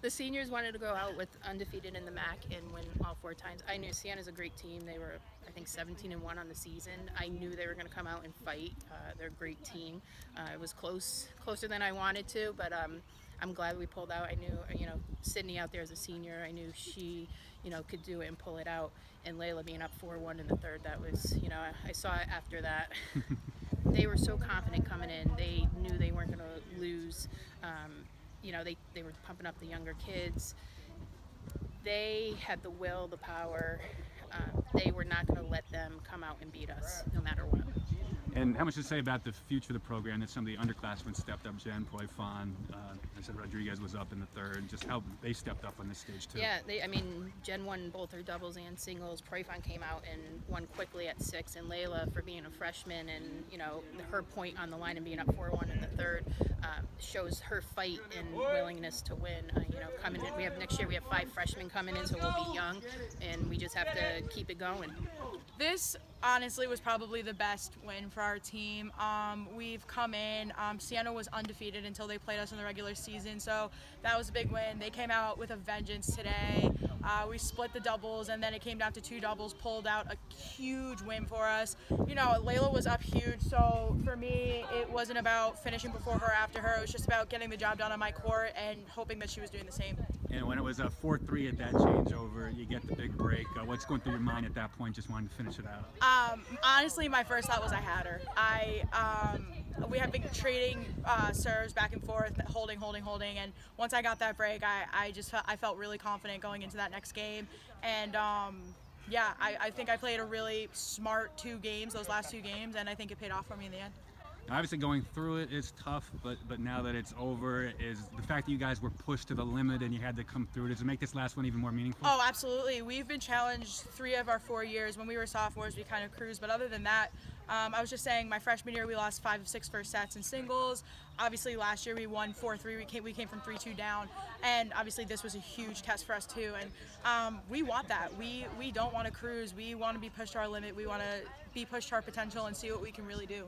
the seniors wanted to go out with undefeated in the MAAC and win all four times. I knew Siena's a great team. They were, I think, 17 and one on the season. I knew they were going to come out and fight. Uh, they're a great team. Uh, it was close, closer than I wanted to, but um, I'm glad we pulled out. I knew, you know, Sydney out there as a senior. I knew she, you know, could do it and pull it out. And Layla being up 4-1 in the third, that was, you know, I, saw it after that. they were so confident coming in. They knew they weren't going to lose. Um, you know, they, they were pumping up the younger kids. They had the will, the power. Um, they were not going to let them come out and beat us, no matter what. And how much to say about the future of the program that some of the underclassmen stepped up, Jen, Poifon, uh, I said Rodriguez was up in the third, just how they stepped up on this stage too. Yeah, they, I mean, Jen won both her doubles and singles. Poifon came out and won quickly at six, and Layla for being a freshman and, you know, her point on the line and being up 4-1 in the third um, shows her fight and willingness to win. Uh, you know, coming in, we have next year we have five freshmen coming in, so we'll be young, and we just have to keep it going. This honestly was probably the best win for our team. Um, we've come in, um, Siena was undefeated until they played us in the regular season, so that was a big win. They came out with a vengeance today. Uh, we split the doubles, and then it came down to two doubles, pulled out a huge win for us. You know, Layla was up huge, so for me, it wasn't about finishing before her, after her. It was just about getting the job done on my court and hoping that she was doing the same. And when it was a 4-3 at that changeover, you get the big break. Uh, what's going through your mind at that point? Just wanting to finish it out. Um, honestly, my first thought was I had her. I um, we have been trading uh, serves back and forth, holding, holding, holding, and once I got that break, I, I just I felt really confident going into that next game, and um, yeah, I, I think I played a really smart two games, those last two games, and I think it paid off for me in the end. Obviously, going through it is tough, but but now that it's over, is the fact that you guys were pushed to the limit and you had to come through. Does it make this last one even more meaningful? Oh, absolutely. We've been challenged three of our four years. When we were sophomores, we kind of cruised, but other than that, um, I was just saying, my freshman year we lost five of six first sets in singles. Obviously, last year we won four three. We came we came from three two down, and obviously this was a huge test for us too. And um, we want that. We we don't want to cruise. We want to be pushed to our limit. We want to be pushed to our potential and see what we can really do.